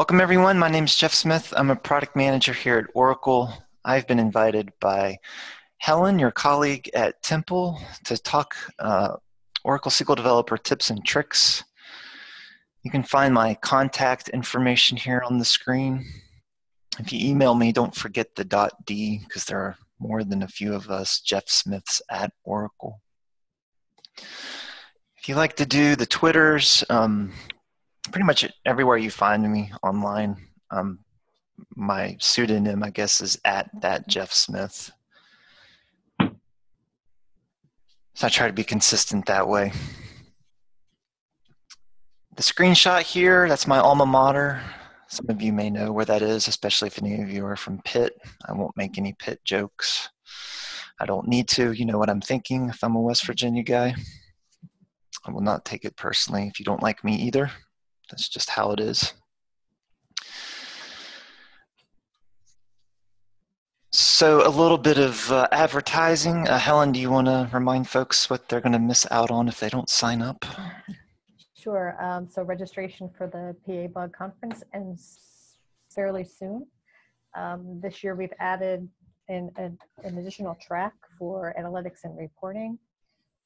Welcome everyone. My name is Jeff Smith. I'm a product manager here at Oracle. I've been invited by Helen, your colleague at Temple, to talk uh, Oracle SQL Developer tips and tricks. You can find my contact information here on the screen. If you email me, don't forget the .d because there are more than a few of us Jeff Smiths at Oracle. If you like to do the Twitters, um, pretty much everywhere you find me online. Um, my pseudonym, I guess, is at that Jeff Smith. So I try to be consistent that way. The screenshot here, that's my alma mater. Some of you may know where that is, especially if any of you are from Pitt. I won't make any Pitt jokes. I don't need to. You know what I'm thinking if I'm a West Virginia guy. I will not take it personally if you don't like me either. That's just how it is. So, a little bit of uh, advertising. Uh, Helen, do you want to remind folks what they're going to miss out on if they don't sign up? Sure. Um, so, registration for the PABUG Conference ends fairly soon. Um, this year, we've added an, an, an additional track for analytics and reporting.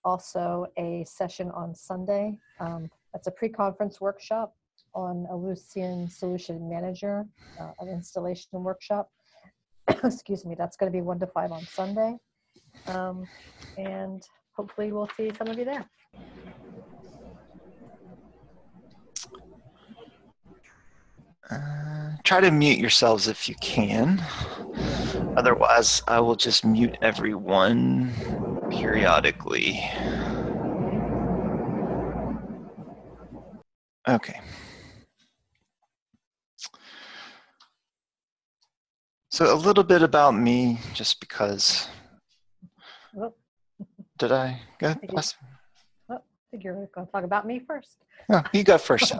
Also, a session on Sunday um, that's a pre-conference workshop on Ellucian Solution Manager, uh, an installation workshop. Excuse me, that's going to be 1 to 5 on Sunday. Um, and hopefully we'll see some of you there. Uh, try to mute yourselves if you can. Otherwise, I will just mute everyone periodically. Okay. So a little bit about me, just because. Oh. Did I go? I think, oh, I think you're going to talk about me first. No, you go first.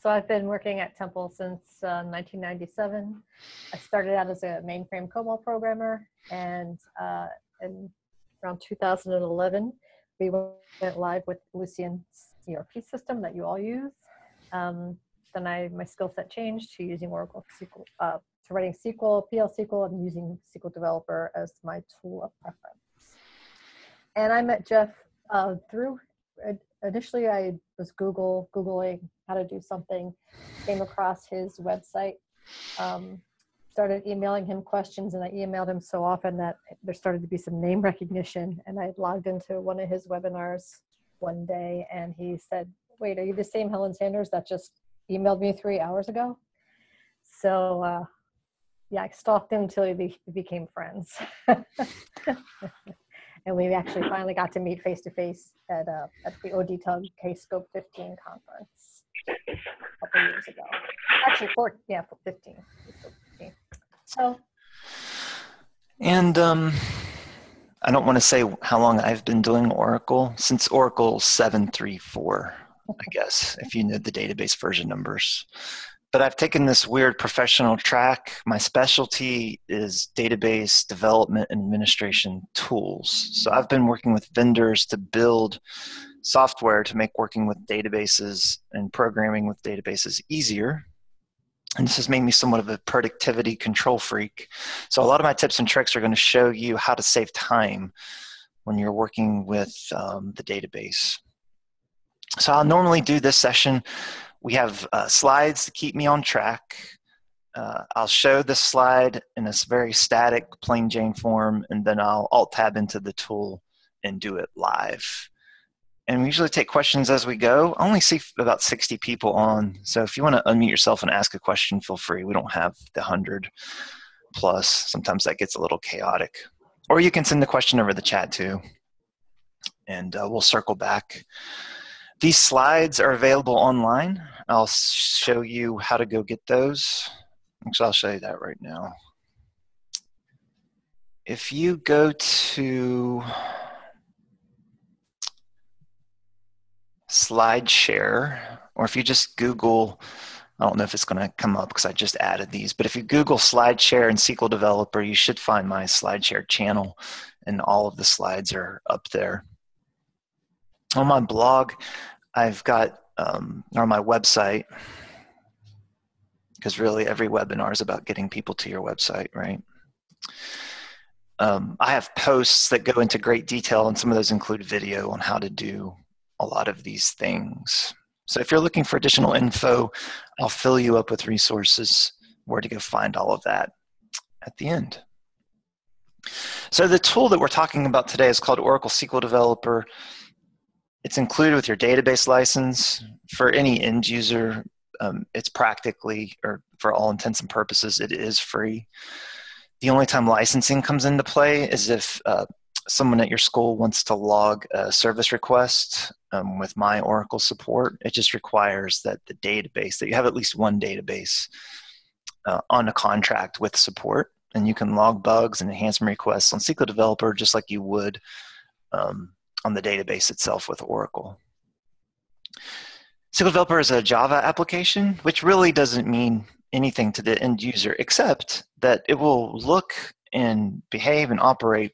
so I've been working at Temple since uh, 1997. I started out as a mainframe COBOL programmer, and uh, in around 2011, we went live with Ellucian's ERP system that you all use. Um, then I my skill set changed to using Oracle SQL, uh, to writing SQL, PL SQL, and using SQL Developer as my tool of preference. And I met Jeff uh, through. Initially, I was Google googling how to do something, came across his website, um, started emailing him questions, and I emailed him so often that there started to be some name recognition. And I logged into one of his webinars one day, and he said, "Wait, are you the same Helen Sanders that just emailed me three hours ago. So uh, yeah, I stalked him until we became friends. and we actually finally got to meet face to face at uh, at the ODTUG Kscope 15 conference a couple years ago. Actually, four, yeah, 15. 15. So. And um, I don't want to say how long I've been doing Oracle since Oracle 734. I guess, if you know the database version numbers. But I've taken this weird professional track. My specialty is database development and administration tools. So I've been working with vendors to build software to make working with databases and programming with databases easier. And this has made me somewhat of a productivity control freak. So a lot of my tips and tricks are going to show you how to save time when you're working with um, the database. So I'll normally do this session. We have uh, slides to keep me on track. Uh, I'll show the slide in a very static plain Jane form, and then I'll alt tab into the tool and do it live. And we usually take questions as we go. I only see about 60 people on, so if you want to unmute yourself and ask a question, feel free. We don't have the 100 plus. Sometimes that gets a little chaotic. Or you can send the question over the chat too, and uh, we'll circle back. These slides are available online. I'll show you how to go get those. Actually, I'll show you that right now. If you go to SlideShare, or if you just Google, I don't know if it's going to come up because I just added these, but if you Google SlideShare and SQL Developer, you should find my SlideShare channel, and all of the slides are up there. On my blog, I've got um, or my website, because really every webinar is about getting people to your website, right? Um, I have posts that go into great detail, and some of those include video on how to do a lot of these things. So if you're looking for additional info, I'll fill you up with resources where to go find all of that at the end. So the tool that we're talking about today is called Oracle SQL Developer. It's included with your database license. For any end user, um, it's practically, or for all intents and purposes, it is free. The only time licensing comes into play is if uh, someone at your school wants to log a service request um, with my Oracle support. It just requires that the database, that you have at least one database uh, on a contract with support, and you can log bugs and enhancement requests on SQL Developer just like you would um, on the database itself with Oracle. SQL Developer is a Java application, which really doesn't mean anything to the end user except that it will look and behave and operate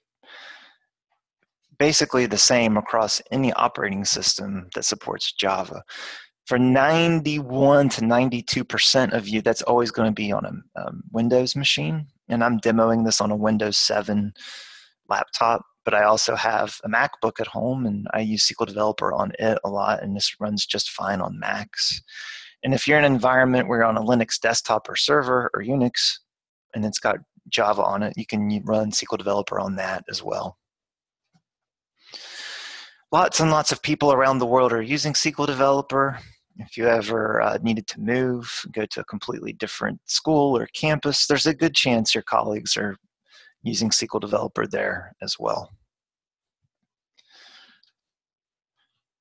basically the same across any operating system that supports Java. For 91 to 92% of you, that's always going to be on a um, Windows machine. And I'm demoing this on a Windows 7 laptop, but I also have a MacBook at home and I use SQL Developer on it a lot, and this runs just fine on Macs. And if you're in an environment where you're on a Linux desktop or server or Unix, and it's got Java on it, you can run SQL Developer on that as well. Lots and lots of people around the world are using SQL Developer. If you ever uh, needed to move, go to a completely different school or campus, there's a good chance your colleagues are using SQL Developer there as well.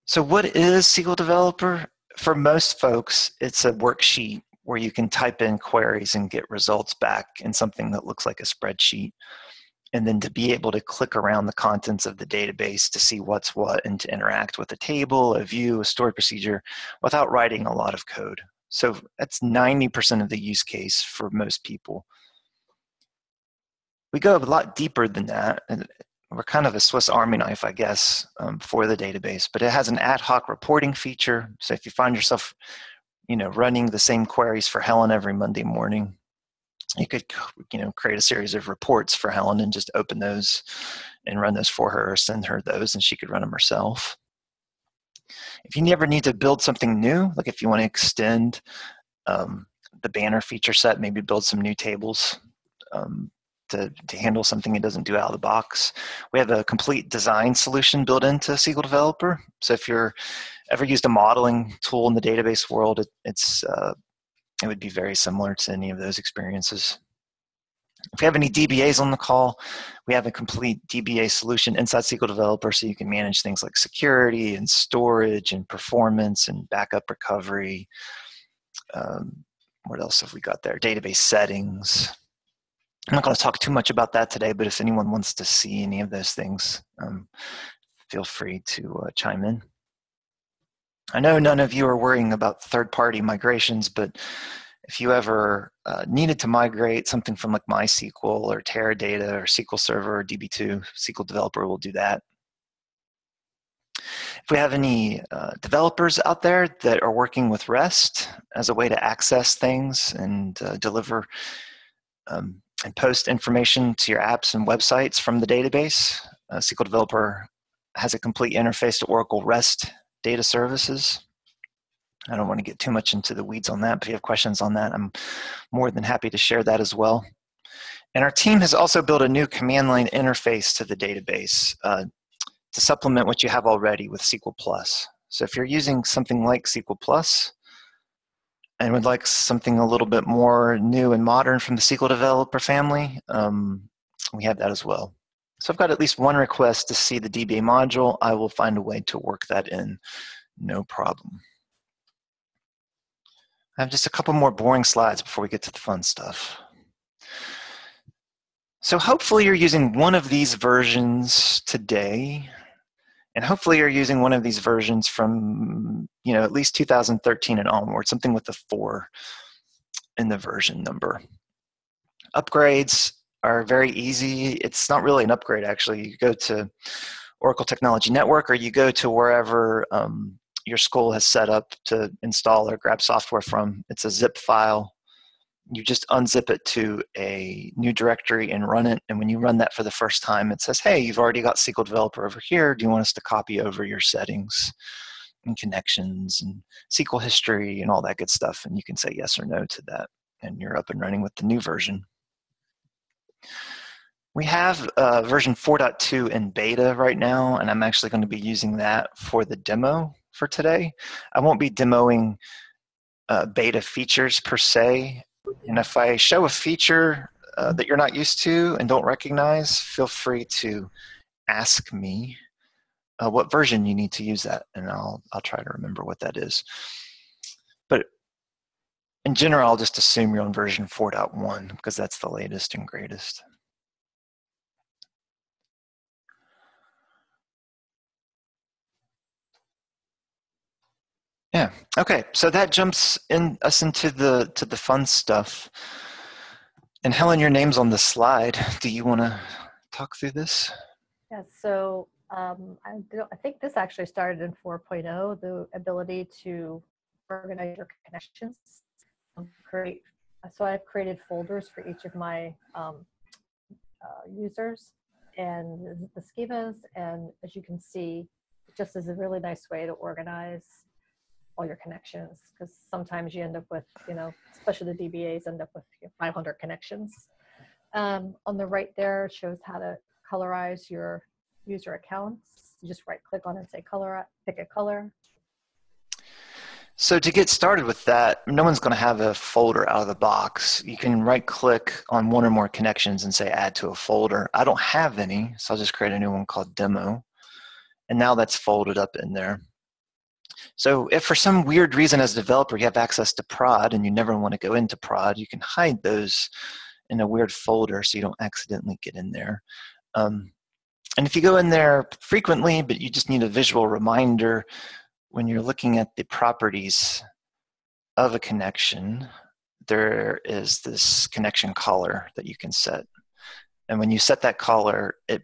So what is SQL Developer? For most folks, it's a worksheet where you can type in queries and get results back in something that looks like a spreadsheet and then to be able to click around the contents of the database to see what's what and to interact with a table, a view, a stored procedure without writing a lot of code. So that's 90% of the use case for most people. We go a lot deeper than that. And we're kind of a Swiss Army knife, I guess, um, for the database, but it has an ad hoc reporting feature. So if you find yourself, you know, running the same queries for Helen every Monday morning, you could you know create a series of reports for Helen and just open those and run those for her or send her those and she could run them herself. If you never need to build something new, like if you want to extend um, the banner feature set, maybe build some new tables um, to, to handle something it doesn't do out of the box. We have a complete design solution built into SQL Developer. So if you're ever used a modeling tool in the database world, it, it's uh, it would be very similar to any of those experiences. If we have any DBAs on the call, we have a complete DBA solution inside SQL Developer so you can manage things like security and storage and performance and backup recovery. Um, what else have we got there? Database settings. I'm not going to talk too much about that today, but if anyone wants to see any of those things, um, feel free to uh, chime in. I know none of you are worrying about third party migrations, but if you ever uh, needed to migrate something from like MySQL or Teradata or SQL Server or DB2, SQL Developer will do that. If we have any uh, developers out there that are working with REST as a way to access things and uh, deliver um, and post information to your apps and websites from the database, uh, SQL Developer has a complete interface to Oracle REST data services. I don't want to get too much into the weeds on that, but if you have questions on that, I'm more than happy to share that as well. And our team has also built a new command line interface to the database uh, to supplement what you have already with SQL Plus. So if you're using something like SQL Plus and would like something a little bit more new and modern from the SQL developer family, um, we have that as well. So I've got at least one request to see the DBA module. I will find a way to work that in, no problem. I have just a couple more boring slides before we get to the fun stuff. So hopefully you're using one of these versions today, and hopefully you're using one of these versions from, you know, at least 2013 and onward, something with the four in the version number. Upgrades, are very easy. It's not really an upgrade, actually. You go to Oracle Technology Network or you go to wherever um, your school has set up to install or grab software from. It's a zip file. You just unzip it to a new directory and run it. And when you run that for the first time, it says, hey, you've already got SQL Developer over here. Do you want us to copy over your settings and connections and SQL history and all that good stuff? And you can say yes or no to that. And you're up and running with the new version. We have uh, version 4.2 in beta right now, and I'm actually going to be using that for the demo for today. I won't be demoing uh, beta features per se, and if I show a feature uh, that you're not used to and don't recognize, feel free to ask me uh, what version you need to use that, and I'll I'll try to remember what that is. In general, I'll just assume you're on version 4.1 because that's the latest and greatest. Yeah. Okay. So that jumps in us into the to the fun stuff. And Helen, your name's on the slide. Do you want to talk through this? Yeah. So um, I, I think this actually started in 4.0. The ability to organize your connections, create. So I've created folders for each of my um, uh, users and the schemas, and as you can see, it just is a really nice way to organize all your connections because sometimes you end up with, you know, especially the DBAs end up with 500 connections. Um, on the right there shows how to colorize your user accounts. You just right click on it and say color, pick a color. So to get started with that, no one's going to have a folder out of the box. You can right click on one or more connections and say add to a folder. I don't have any, so I'll just create a new one called demo. And now that's folded up in there. So if for some weird reason as a developer you have access to prod and you never want to go into prod, you can hide those in a weird folder so you don't accidentally get in there. Um, and if you go in there frequently, but you just need a visual reminder when you're looking at the properties of a connection, there is this connection color that you can set. And when you set that color, it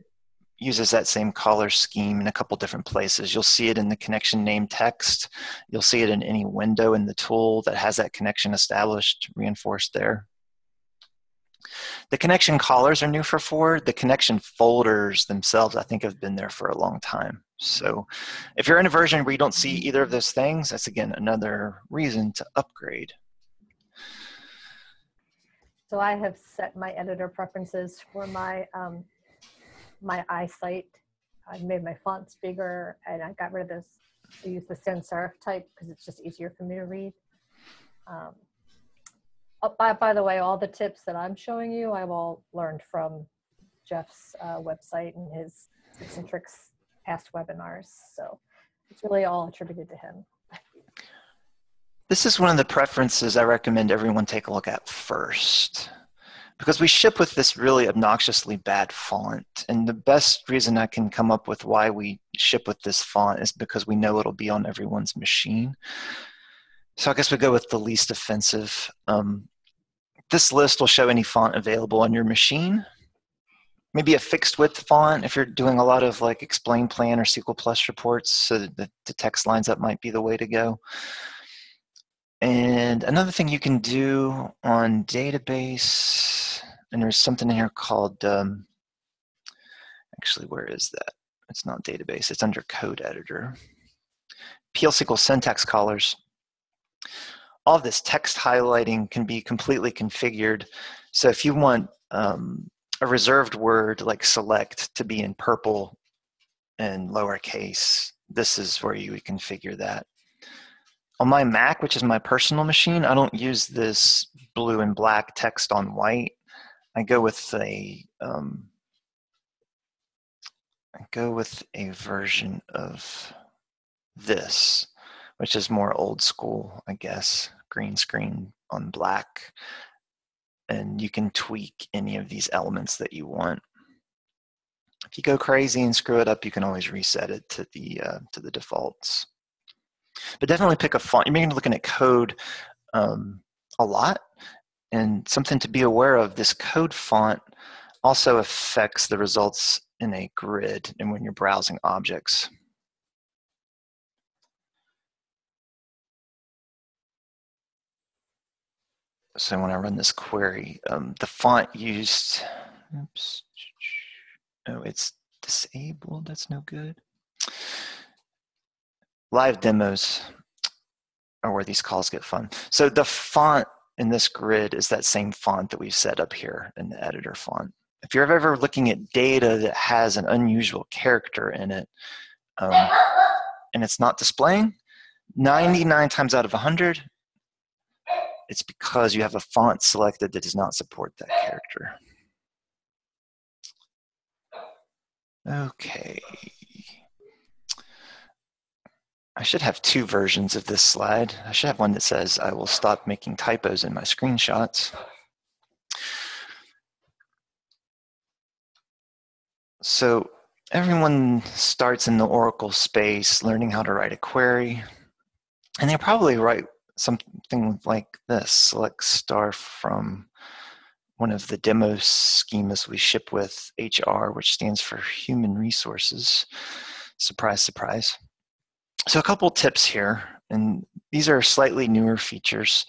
uses that same color scheme in a couple different places. You'll see it in the connection name text. You'll see it in any window in the tool that has that connection established, reinforced there. The connection colors are new for Ford. The connection folders themselves, I think, have been there for a long time. So if you're in a version where you don't see either of those things, that's again another reason to upgrade. So I have set my editor preferences for my um, my eyesight. I've made my fonts bigger and I got rid of this. I use the sans serif type because it's just easier for me to read. Um, oh, by, by the way, all the tips that I'm showing you, I've all learned from Jeff's uh, website and his tips and tricks past webinars. So it's really all attributed to him. This is one of the preferences I recommend everyone take a look at first because we ship with this really obnoxiously bad font. And the best reason I can come up with why we ship with this font is because we know it'll be on everyone's machine. So I guess we go with the least offensive. Um, this list will show any font available on your machine. Maybe a fixed width font if you're doing a lot of like explain plan or SQL Plus reports so that the, text lines up might be the way to go. And another thing you can do on database, and there's something in here called, um, actually, where is that? It's not database, it's under code editor. PL SQL syntax colors. All this text highlighting can be completely configured. So if you want um, a reserved word like select to be in purple and lowercase, this is where you would configure that on my Mac, which is my personal machine, I don't use this blue and black text on white. I go with a um, I go with a version of this, which is more old school, I guess, green screen on black. And you can tweak any of these elements that you want. If you go crazy and screw it up, you can always reset it to the uh, to the defaults. But definitely pick a font. You're going to be looking at code um, a lot, and something to be aware of. This code font also affects the results in a grid and when you're browsing objects. So when I run this query, um, the font used, oops, oh, it's disabled, that's no good. Live demos are where these calls get fun. So the font in this grid is that same font that we've set up here in the editor font. If you're ever looking at data that has an unusual character in it, um, and it's not displaying, 99 times out of 100, it's because you have a font selected that does not support that character. Okay. I should have two versions of this slide. I should have one that says, I will stop making typos in my screenshots. So everyone starts in the Oracle space learning how to write a query. And they probably write something like this, select star from one of the demo schemas we ship with HR, which stands for Human Resources. Surprise, surprise. So a couple tips here, and these are slightly newer features.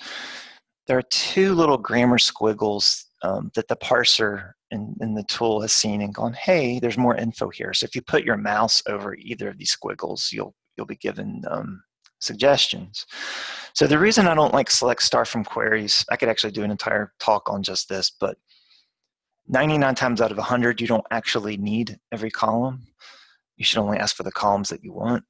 There are two little grammar squiggles um, that the parser in, in, the tool has seen and gone, hey, there's more info here. So if you put your mouse over either of these squiggles, you'll you'll be given um, suggestions. So the reason I don't like select star from queries, I could actually do an entire talk on just this, but 99 times out of 100, you don't actually need every column. You should only ask for the columns that you want.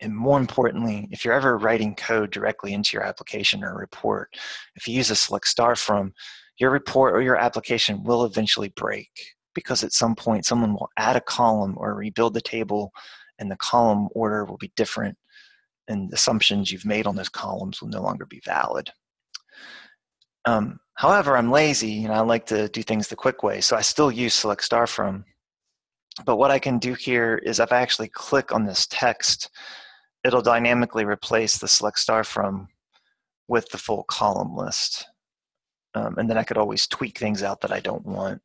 And more importantly, if you're ever writing code directly into your application or report, if you use a select star from, your report or your application will eventually break because at some point someone will add a column or rebuild the table and the column order will be different and assumptions you've made on those columns will no longer be valid. Um, however, I'm lazy and I like to do things the quick way, so I still use select star from. But what I can do here is if I actually click on this text, it'll dynamically replace the select star from with the full column list. Um, and then I could always tweak things out that I don't want.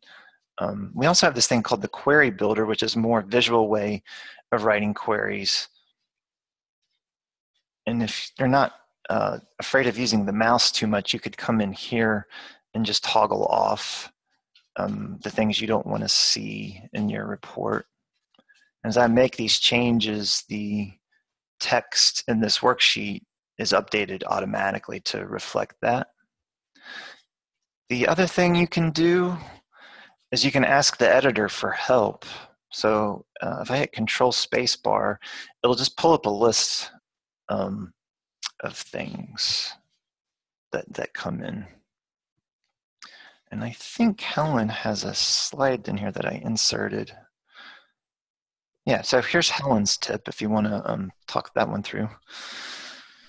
Um, we also have this thing called the query builder, which is more visual way of writing queries and if you're not uh, afraid of using the mouse too much, you could come in here and just toggle off um, the things you don't want to see in your report. As I make these changes, the text in this worksheet is updated automatically to reflect that. The other thing you can do is you can ask the editor for help. So uh, if I hit Control Space Bar, it'll just pull up a list um, of things that, that come in. And I think Helen has a slide in here that I inserted. Yeah, so here's Helen's tip if you want to um, talk that one through.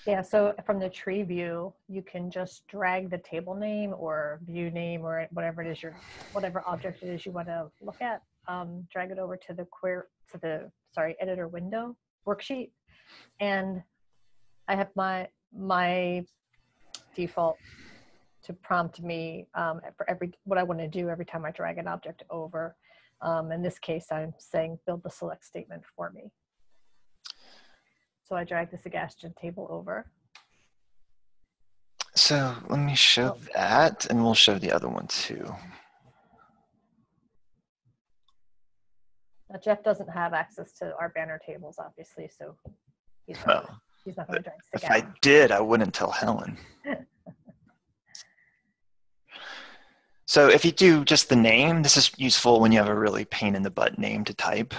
Yeah, so from the tree view, you can just drag the table name or view name or whatever it is your whatever object it is you want to look at. Um, drag it over to the query to the sorry editor window worksheet, and I have my my default to prompt me um, for every what I want to do every time I drag an object over. Um, in this case, I'm saying build the select statement for me. So I drag the suggestion table over. So let me show oh. that, and we'll show the other one too. Now Jeff doesn't have access to our banner tables, obviously, so he's well, He's not going to drink If I did, I wouldn't tell Helen. so if you do just the name, this is useful when you have a really pain in the butt name to type.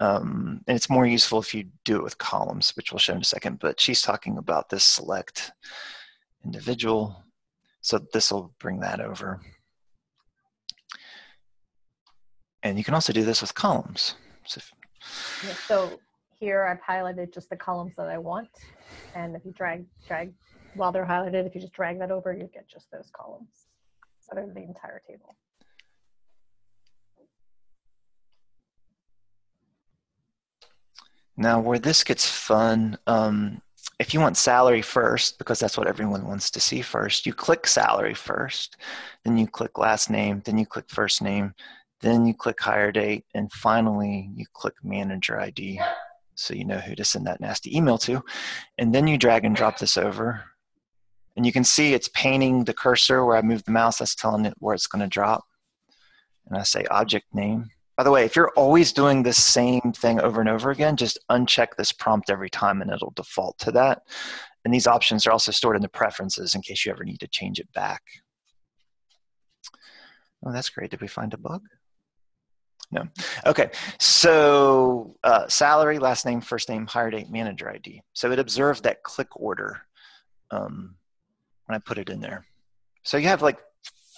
Um, and it's more useful if you do it with columns, which we'll show in a second. But she's talking about this select individual. So this will bring that over. And you can also do this with columns. So, if, yeah, so here I've highlighted just the columns that I want. And if you drag, drag while they're highlighted, if you just drag that over, you get just those columns out of the entire table. Now where this gets fun, um, if you want salary first, because that's what everyone wants to see first, you click salary first, then you click last name, then you click first name, then you click hire date, and finally you click manager ID so you know who to send that nasty email to. And then you drag and drop this over And you can see it's painting the cursor where I move the mouse, that's telling it where it's going to drop. And I say object name. By the way, if you're always doing the same thing over and over again, just uncheck this prompt every time and it'll default to that. And these options are also stored in the preferences in case you ever need to change it back. Oh, that's great. Did we find a bug? No. Okay. So uh, salary, last name, first name, hire date, manager ID. So it observed that click order um, when I put it in there. So you have like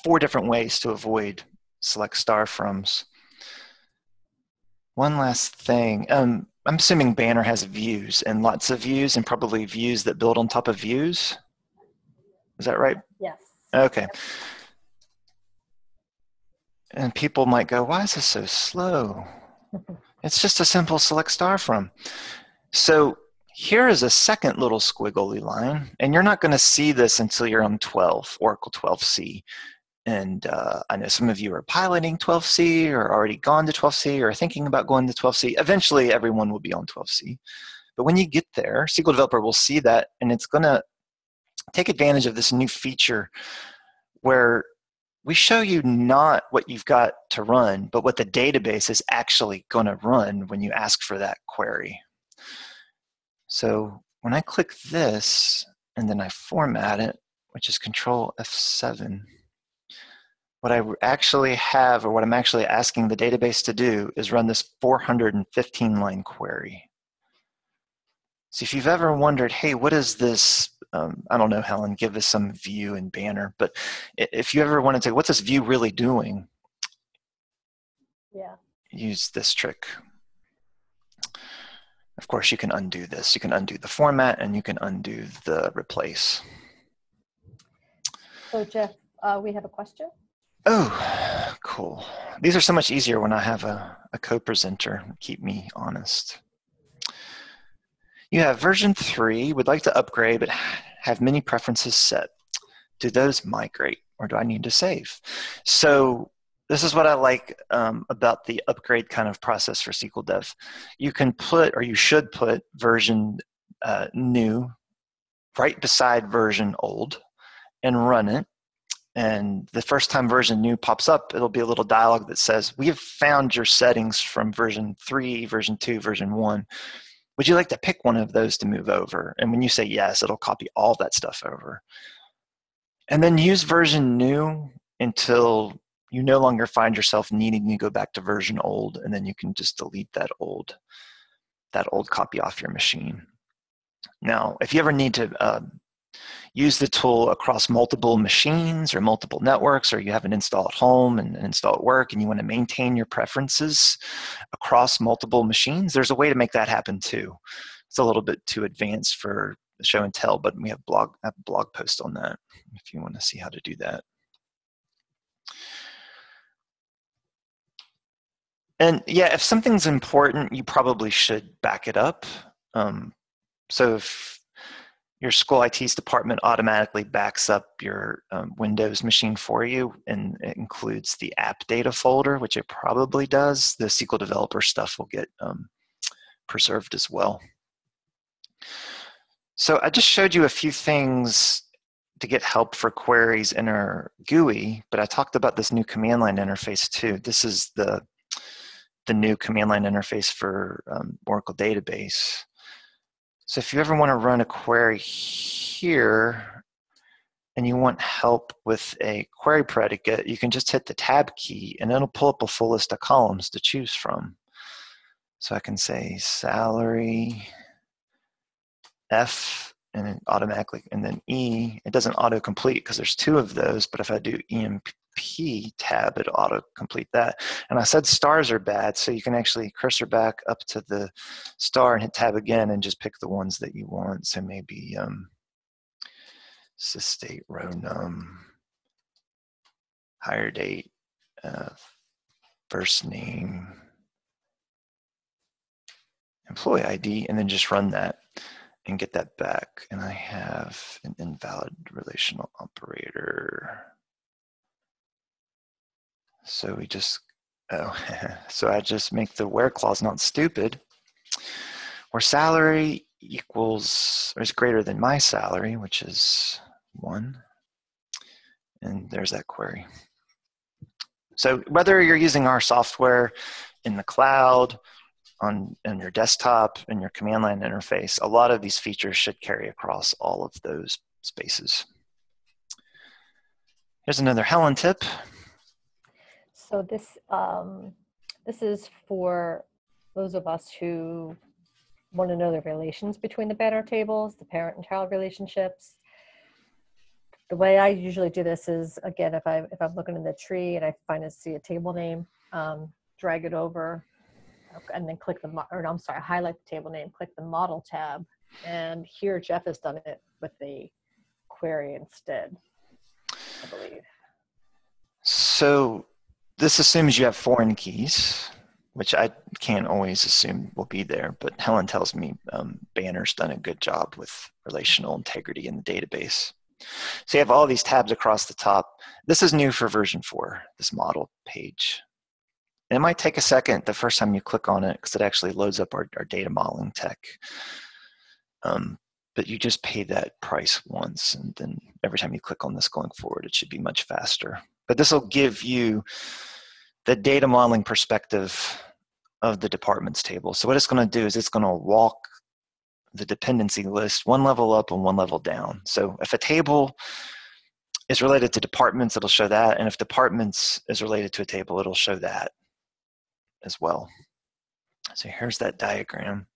four different ways to avoid select star froms. One last thing. Um, I'm assuming Banner has views and lots of views and probably views that build on top of views. Is that right? Yes. Okay. And people might go, why is this so slow? it's just a simple select star from. So here is a second little squiggly line, and you're not going to see this until you're on 12, Oracle 12c. And uh, I know some of you are piloting 12c or already gone to 12c or thinking about going to 12c. Eventually, everyone will be on 12c. But when you get there, SQL Developer will see that, and it's going to take advantage of this new feature where we show you not what you've got to run, but what the database is actually going to run when you ask for that query. So when I click this and then I format it, which is Control F7, what I actually have, or what I'm actually asking the database to do, is run this 415 line query. So if you've ever wondered, hey, what is this um, I don't know, Helen, give us some view and banner. But if you ever wanted to, say, what's this view really doing? Yeah. Use this trick. Of course, you can undo this. You can undo the format and you can undo the replace. So Jeff, uh, we have a question. Oh, cool. These are so much easier when I have a, a co-presenter. Keep me honest. You have version 3, would like to upgrade, but have many preferences set. Do those migrate, or do I need to save? So this is what I like um, about the upgrade kind of process for SQL Dev. You can put, or you should put, version uh, new right beside version old and run it. And the first time version new pops up, it'll be a little dialog that says, We have found your settings from version 3, version 2, version 1 would you like to pick one of those to move over? And when you say yes, it'll copy all that stuff over. And then use version new until you no longer find yourself needing to go back to version old, and then you can just delete that old that old copy off your machine. Now, if you ever need to uh, use the tool across multiple machines or multiple networks, or you have an install at home and an install at work, and you want to maintain your preferences across multiple machines, there's a way to make that happen too. It's a little bit too advanced for show and tell, but we have blog a blog post on that if you want to see how to do that. And yeah, if something's important, you probably should back it up. Um, so if your school IT's department automatically backs up your um, Windows machine for you, and it includes the app data folder, which it probably does. The SQL developer stuff will get um, preserved as well. So I just showed you a few things to get help for queries in our GUI, but I talked about this new command line interface too. This is the the new command line interface for um, Oracle database. So if you ever want to run a query here and you want help with a query predicate, you can just hit the tab key and it'll pull up a full list of columns to choose from. So I can say salary, F, and then automatically, and then E. It doesn't auto-complete because there's two of those, but if I do EMP P tab, it auto complete that. And I said stars are bad, so you can actually cursor back up to the star and hit tab again and just pick the ones that you want. So maybe um, sysdate, row num, hire date, uh, first name, employee ID, and then just run that and get that back. And I have an invalid relational operator. So we just, oh, so I just make the where clause not stupid, where salary equals or is greater than my salary, which is one. And there's that query. So whether you're using our software in the cloud, on, on your desktop, in your command line interface, a lot of these features should carry across all of those spaces. Here's another Helen tip. So this, um, this is for those of us who want to know the relations between the banner tables, the parent and child relationships. The way I usually do this is, again, if, I, if I'm looking in the tree and I find a, see a table name, um, drag it over and then click the, or no, I'm sorry, highlight the table name, click the model tab. And here Jeff has done it with the query instead, I believe. So this assumes you have foreign keys which I can't always assume will be there, but Helen tells me um, Banner's done a good job with relational integrity in the database. So you have all these tabs across the top. This is new for version 4, this model page. And it might take a second the first time you click on it because it actually loads up our, our data modeling tech. Um, but you just pay that price once, and then every time you click on this going forward, it should be much faster. But this will give you the data modeling perspective of the departments table. So what it's going to do is it's going to walk the dependency list one level up and one level down. So if a table is related to departments, it'll show that. And if departments is related to a table, it'll show that as well. So here's that diagram.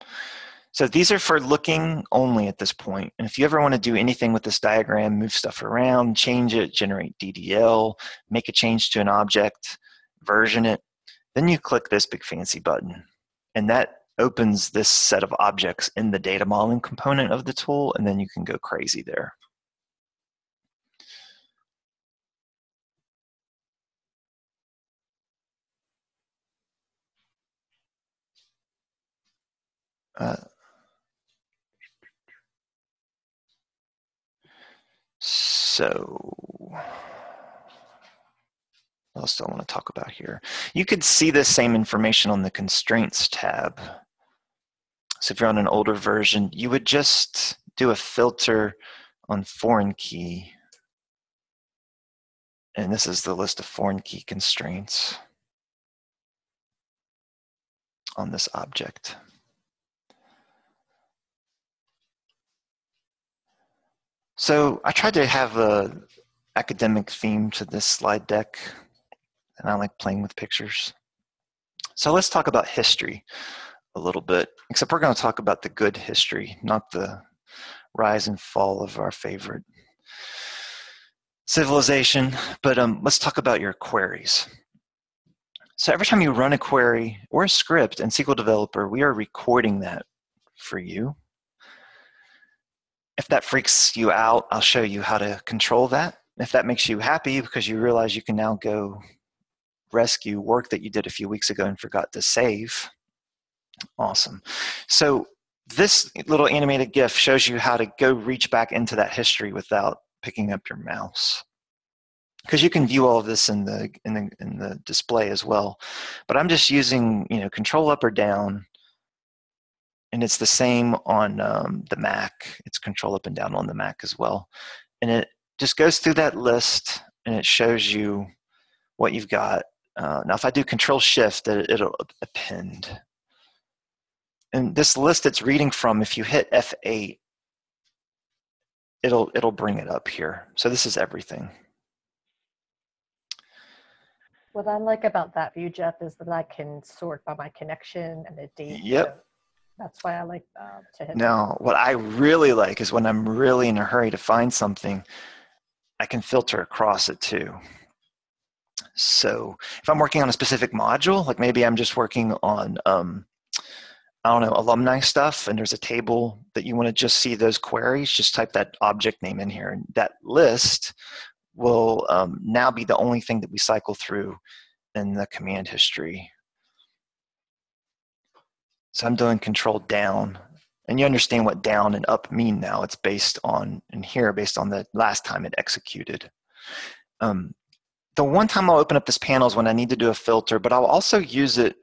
So these are for looking only at this point. And if you ever want to do anything with this diagram, move stuff around, change it, generate DDL, make a change to an object, version it, then you click this big fancy button. And that opens this set of objects in the data modeling component of the tool, and then you can go crazy there. Uh, so what else do I want to talk about here? You could see the same information on the constraints tab. So if you're on an older version, you would just do a filter on foreign key. And this is the list of foreign key constraints on this object. So I tried to have a academic theme to this slide deck and I like playing with pictures. So let's talk about history a little bit, except we're going to talk about the good history, not the rise and fall of our favorite civilization. But um, let's talk about your queries. So every time you run a query or a script in SQL Developer, we are recording that for you. If that freaks you out, I'll show you how to control that. If that makes you happy because you realize you can now go rescue work that you did a few weeks ago and forgot to save. Awesome. So this little animated GIF shows you how to go reach back into that history without picking up your mouse. Because you can view all of this in the, in the in the display as well. But I'm just using you know control up or down, and it's the same on um, the Mac. It's control up and down on the Mac as well, and it just goes through that list and it shows you what you've got uh, now, if I do Control Shift, it, will append. And this list it's reading from, if you hit F8, it'll it'll bring it up here. So this is everything. What I like about that view, Jeff, is that I can sort by my connection and the date. Yep. So that's why I like uh, to hit. Now, what I really like is when I'm really in a hurry to find something, I can filter across it too. So if I'm working on a specific module, like maybe I'm just working on, um, I don't know, alumni stuff, and there's a table that you want to just see those queries, just type that object name in here. And that list will um, now be the only thing that we cycle through in the command history. So I'm doing control down. And you understand what down and up mean now. It's based on, in here, based on the last time it executed. Um, the one time I'll open up this panel is when I need to do a filter, but I'll also use it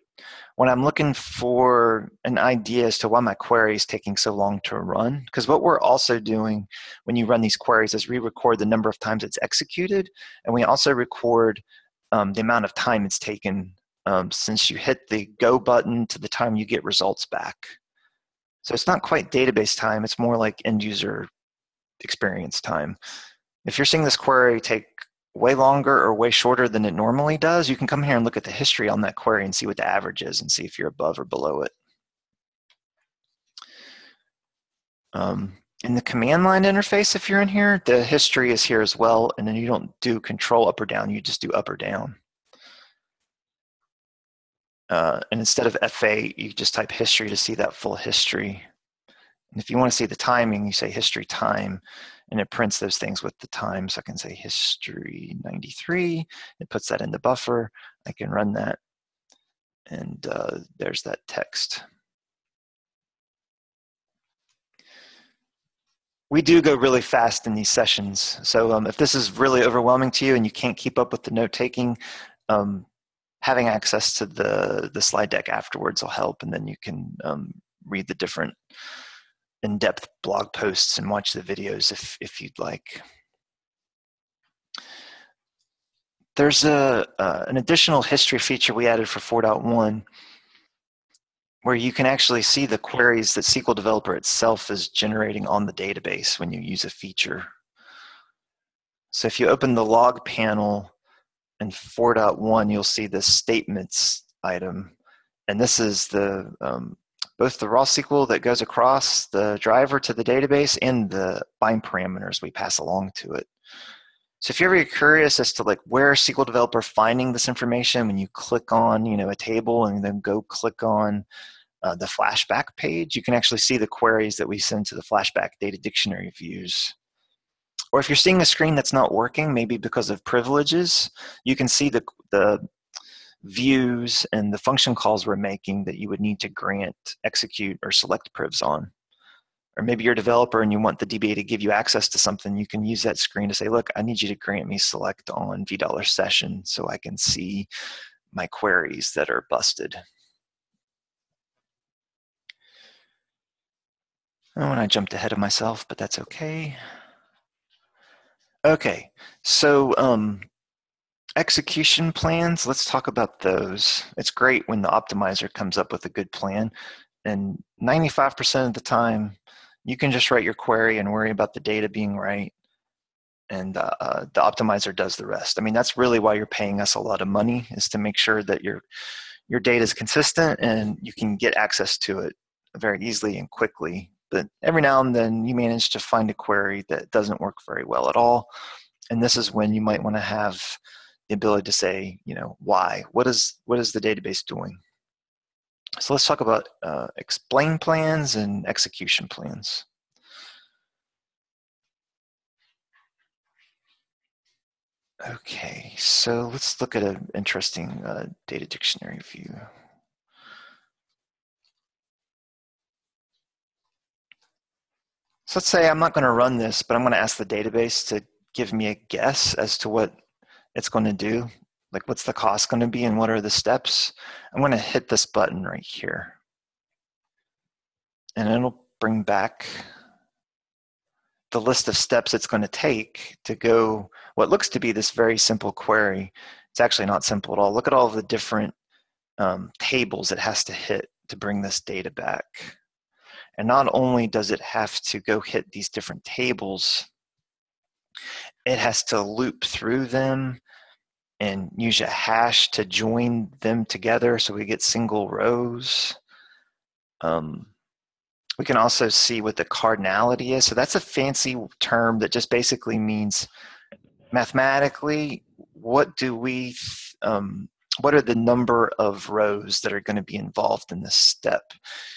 when I'm looking for an idea as to why my query is taking so long to run, because what we're also doing when you run these queries is we record the number of times it's executed, and we also record um, the amount of time it's taken um, since you hit the go button to the time you get results back. So it's not quite database time, it's more like end user experience time. If you're seeing this query take way longer or way shorter than it normally does, you can come here and look at the history on that query and see what the average is and see if you're above or below it. Um, in the command line interface, if you're in here, the history is here as well, and then you don't do control up or down, you just do up or down. Uh, and instead of F8, you just type history to see that full history. And if you want to see the timing, you say history time, and it prints those things with the time. So I can say history 93, it puts that in the buffer. I can run that, and uh, there's that text. We do go really fast in these sessions. So um, if this is really overwhelming to you and you can't keep up with the note taking, um, having access to the, the slide deck afterwards will help, and then you can um, read the different in-depth blog posts and watch the videos if if you'd like. There's a uh, an additional history feature we added for 4.1 where you can actually see the queries that SQL Developer itself is generating on the database when you use a feature. So if you open the log panel in 4.1, you'll see the statements item. And this is the um, both the raw SQL that goes across the driver to the database and the bind parameters we pass along to it. So if you're ever curious as to like where SQL developer finding this information, when you click on you know a table and then go click on uh, the flashback page, you can actually see the queries that we send to the flashback data dictionary views. Or if you're seeing a screen that's not working, maybe because of privileges, you can see the, the views and the function calls we're making that you would need to grant, execute, or select privs on. Or maybe you're a developer and you want the DBA to give you access to something, you can use that screen to say, look, I need you to grant me select on $V session so I can see my queries that are busted. Oh, and I jumped ahead of myself, but that's okay. Okay, so um, execution plans, let's talk about those. It's great when the optimizer comes up with a good plan. And 95% of the time, you can just write your query and worry about the data being right. And uh, uh, the optimizer does the rest. I mean, that's really why you're paying us a lot of money is to make sure that your your data is consistent and you can get access to it very easily and quickly. But every now and then you manage to find a query that doesn't work very well at all. And this is when you might want to have the ability to say, you know, why? What is what is the database doing? So let's talk about uh, explain plans and execution plans. Okay, so let's look at an interesting uh, data dictionary view. So let's say I'm not going to run this, but I'm going to ask the database to give me a guess as to what it's going to do, like what's the cost going to be and what are the steps, I'm going to hit this button right here. And it'll bring back the list of steps it's going to take to go what looks to be this very simple query. It's actually not simple at all. Look at all the different um, tables it has to hit to bring this data back. And not only does it have to go hit these different tables, it has to loop through them and use a hash to join them together so we get single rows. Um, we can also see what the cardinality is. So that's a fancy term that just basically means mathematically, what do we, um, what are the number of rows that are going to be involved in this step?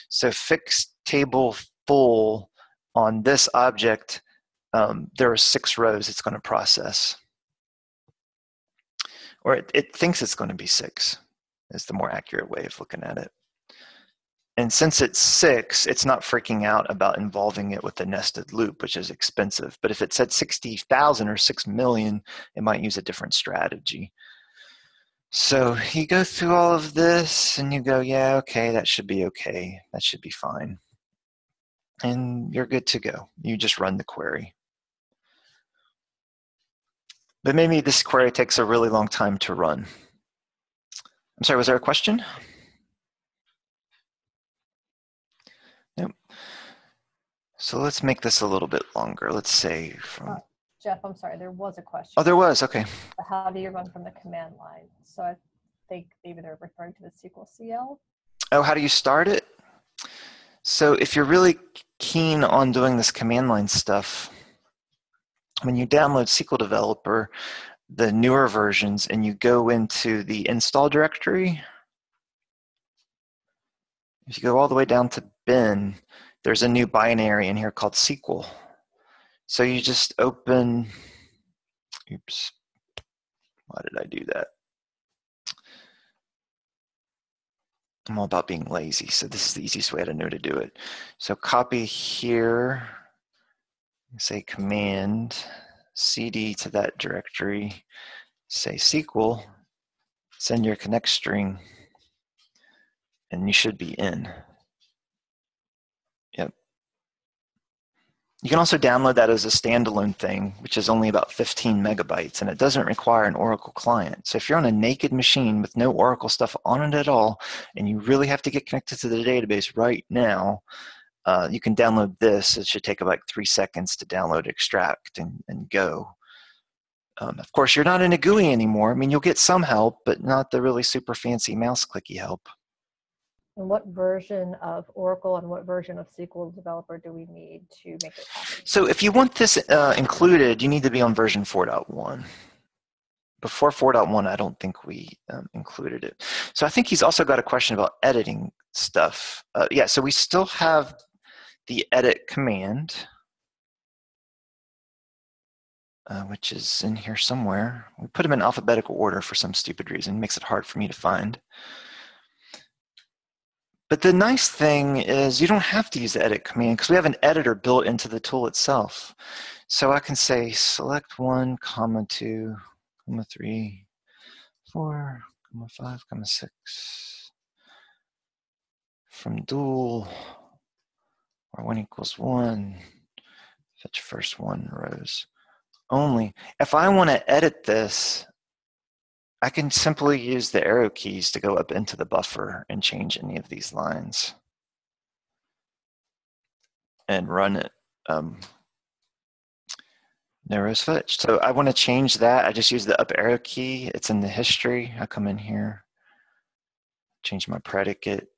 So fixed table full on this object um, there are six rows it's going to process. Or it, it thinks it's going to be six, is the more accurate way of looking at it. And since it's six, it's not freaking out about involving it with a nested loop, which is expensive. But if it said 60,000 or 6 million, it might use a different strategy. So you go through all of this and you go, yeah, okay, that should be okay. That should be fine. And you're good to go. You just run the query. But maybe this query takes a really long time to run. I'm sorry, was there a question? Nope. So let's make this a little bit longer. Let's say from. Uh, Jeff, I'm sorry, there was a question. Oh, there was, okay. How do you run from the command line? So I think maybe they're referring to the SQLcl. Oh, how do you start it? So if you're really keen on doing this command line stuff, when you download SQL Developer, the newer versions, and you go into the install directory, if you go all the way down to bin, there's a new binary in here called SQL. So you just open, oops, why did I do that? I'm all about being lazy, so this is the easiest way to know to do it. So copy here, say command, cd to that directory, say SQL, send your connect string, and you should be in. Yep. You can also download that as a standalone thing, which is only about 15 megabytes, and it doesn't require an Oracle client. So if you're on a naked machine with no Oracle stuff on it at all, and you really have to get connected to the database right now, uh, you can download this. It should take about three seconds to download, extract, and, and go. Um, of course, you're not in a GUI anymore. I mean, you'll get some help, but not the really super fancy mouse clicky help. And what version of Oracle and what version of SQL Developer do we need to make it happen? So if you want this uh, included, you need to be on version 4.1. Before 4.1, I don't think we um, included it. So I think he's also got a question about editing stuff. Uh, yeah, so we still have the edit command, uh, which is in here somewhere. We put them in alphabetical order for some stupid reason. Makes it hard for me to find. But the nice thing is you don't have to use the edit command because we have an editor built into the tool itself. So I can say select one, comma two, comma three, four, comma five, comma six. From dual, or one equals one, fetch first one rows only. If I want to edit this, I can simply use the arrow keys to go up into the buffer and change any of these lines and run it. Um, narrows fetch. So I want to change that. I just use the up arrow key. It's in the history. I come in here, change my predicate,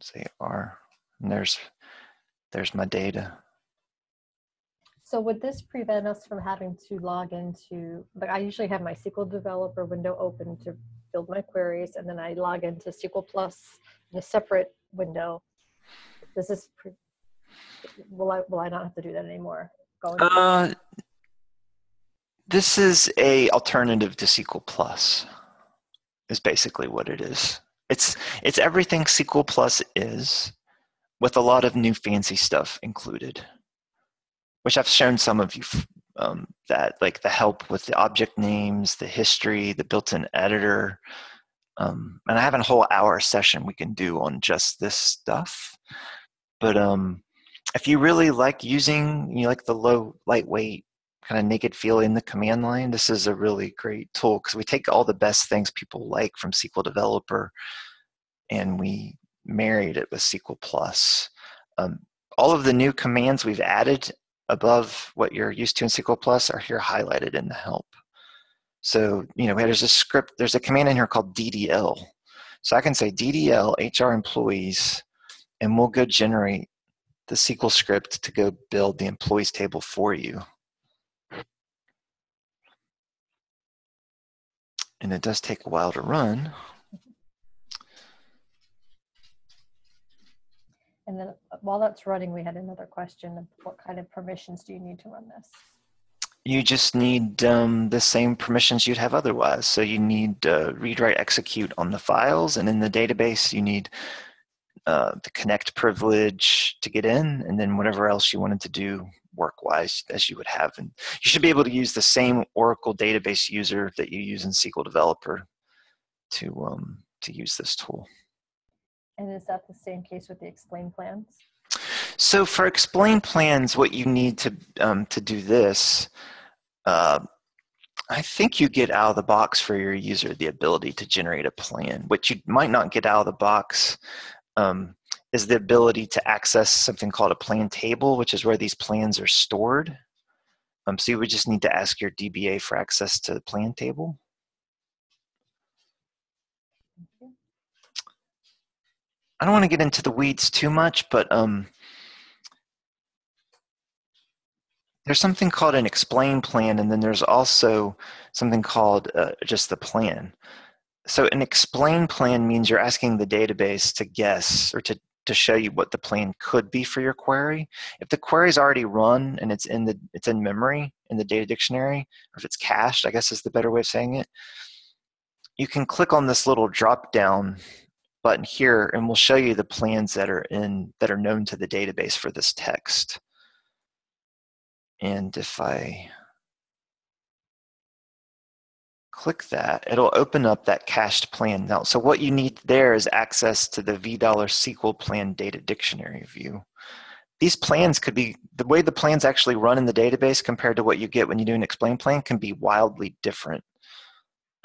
say R, and there's there's my data. So would this prevent us from having to log into, like I usually have my SQL developer window open to build my queries and then I log into SQL Plus in a separate window. This, will I, will I not have to do that anymore? Going uh, this is a alternative to SQL Plus is basically what it is. It's, it's everything SQL Plus is with a lot of new fancy stuff included which I've shown some of you um, that, like the help with the object names, the history, the built-in editor, um, and I have a whole hour session we can do on just this stuff. But um, if you really like using, you know, like the low, lightweight, kind of naked feel in the command line, this is a really great tool because we take all the best things people like from SQL Developer and we married it with SQL Plus. Um, all of the new commands we've added above what you're used to in SQL Plus are here highlighted in the help. So, you know, there's a script, there's a command in here called DDL. So I can say DDL HR employees, and we'll go generate the SQL script to go build the employees table for you. And it does take a while to run. And then uh, while that's running, we had another question. What kind of permissions do you need to run this? You just need um, the same permissions you'd have otherwise. So you need uh, read, write, execute on the files, and in the database, you need uh, the connect privilege to get in, and then whatever else you wanted to do work-wise as you would have. And you should be able to use the same Oracle database user that you use in SQL Developer to, um, to use this tool. And is that the same case with the explain plans? So for explain plans, what you need to, um, to do this, uh, I think you get out of the box for your user the ability to generate a plan. What you might not get out of the box um, is the ability to access something called a plan table, which is where these plans are stored. Um, so you would just need to ask your DBA for access to the plan table. I don't want to get into the weeds too much, but um, there's something called an explain plan, and then there's also something called uh, just the plan. So an explain plan means you're asking the database to guess or to, to show you what the plan could be for your query. If the query is already run and it's in the it's in memory in the data dictionary, or if it's cached, I guess is the better way of saying it, you can click on this little drop down button here and we'll show you the plans that are in that are known to the database for this text. And if I click that, it'll open up that cached plan. Now, so what you need there is access to the $V dollar SQL plan data dictionary view. These plans could be, the way the plans actually run in the database compared to what you get when you do an explain plan can be wildly different.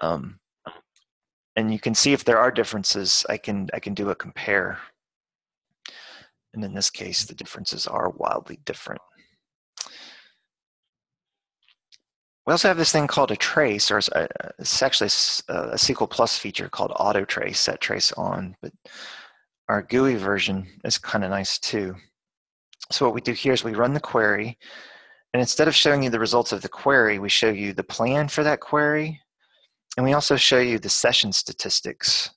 Um, and you can see if there are differences, I can, I can do a compare. And in this case, the differences are wildly different. We also have this thing called a trace, or it's actually a, a SQL Plus feature called auto trace, set trace on, but our GUI version is kind of nice too. So what we do here is we run the query, and instead of showing you the results of the query, we show you the plan for that query, and we also show you the session statistics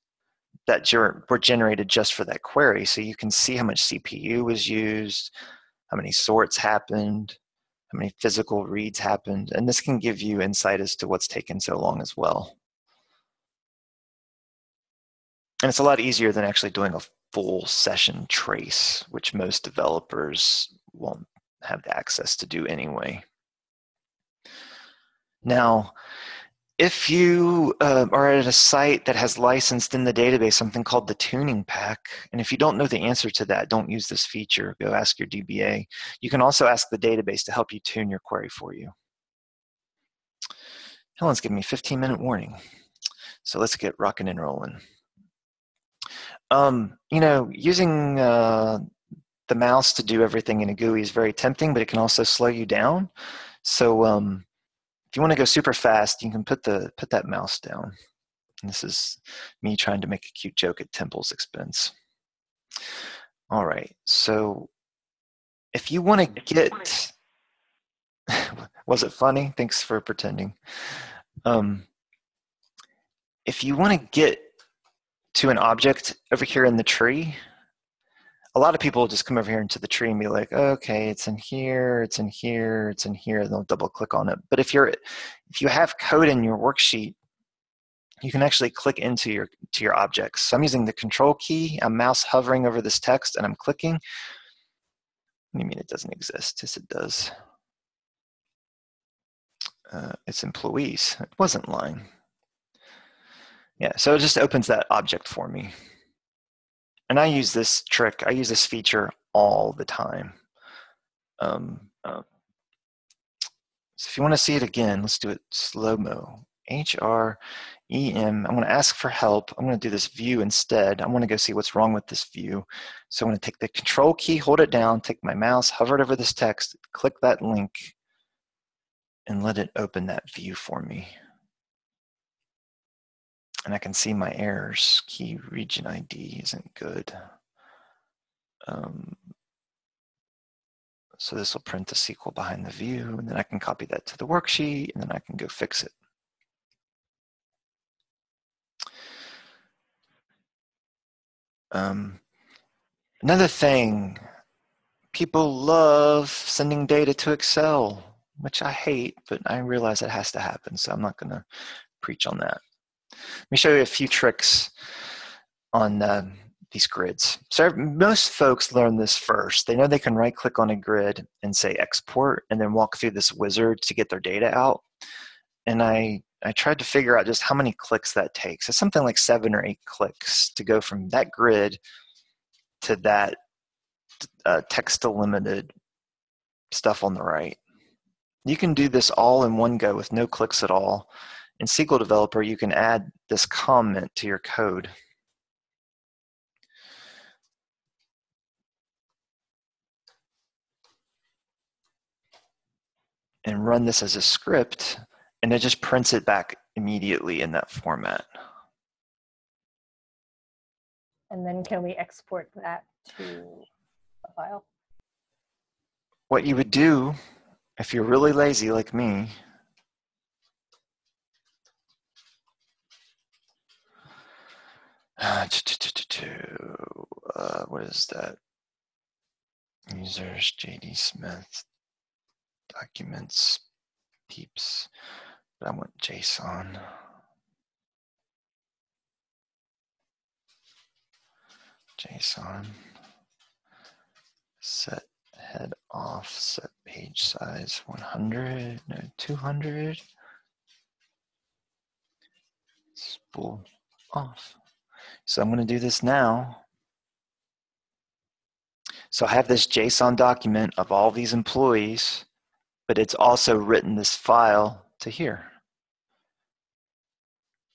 that were generated just for that query. So you can see how much CPU was used, how many sorts happened, how many physical reads happened, and this can give you insight as to what's taken so long as well. And it's a lot easier than actually doing a full session trace, which most developers won't have the access to do anyway. Now, if you uh, are at a site that has licensed in the database something called the tuning pack, and if you don't know the answer to that, don't use this feature. Go ask your DBA. You can also ask the database to help you tune your query for you. Helen's giving me 15 minute warning. So let's get rocking and rolling. Um, you know, using uh, the mouse to do everything in a GUI is very tempting, but it can also slow you down. So um, if you want to go super fast, you can put the put that mouse down. And this is me trying to make a cute joke at Temple's expense. All right, so if you want to get, was it funny? Thanks for pretending. Um, if you want to get to an object over here in the tree, a lot of people just come over here into the tree and be like, okay, it's in here, it's in here, it's in here, and they'll double click on it. But if you're if you have code in your worksheet, you can actually click into your to your objects. So I'm using the control key, I'm mouse hovering over this text and I'm clicking. You mean it doesn't exist? Yes, it does. Uh, it's employees. It wasn't lying. Yeah, so it just opens that object for me and I use this trick, I use this feature all the time. Um, uh, so if you want to see it again, let's do it slow-mo. H-R-E-M, I'm going to ask for help. I'm going to do this view instead. I want to go see what's wrong with this view. So I'm going to take the control key, hold it down, take my mouse, hover it over this text, click that link, and let it open that view for me and I can see my errors. Key region ID isn't good. Um, so this will print the SQL behind the view, and then I can copy that to the worksheet, and then I can go fix it. Um, another thing, people love sending data to Excel, which I hate, but I realize it has to happen, so I'm not going to preach on that. Let me show you a few tricks on uh, these grids. So most folks learn this first. They know they can right click on a grid and say export and then walk through this wizard to get their data out. And I, I tried to figure out just how many clicks that takes. It's something like seven or eight clicks to go from that grid to that uh, text delimited stuff on the right. You can do this all in one go with no clicks at all. In SQL Developer, you can add this comment to your code. and run this as a script, and it just prints it back immediately in that format. And then can we export that to a file? What you would do, if you're really lazy like me, uh, what is that? Users, JD Smith, documents, peeps, but I want JSON. JSON, set head off, set page size 100, no, 200, spool off. So I'm going to do this now. So I have this JSON document of all these employees but it's also written this file to here.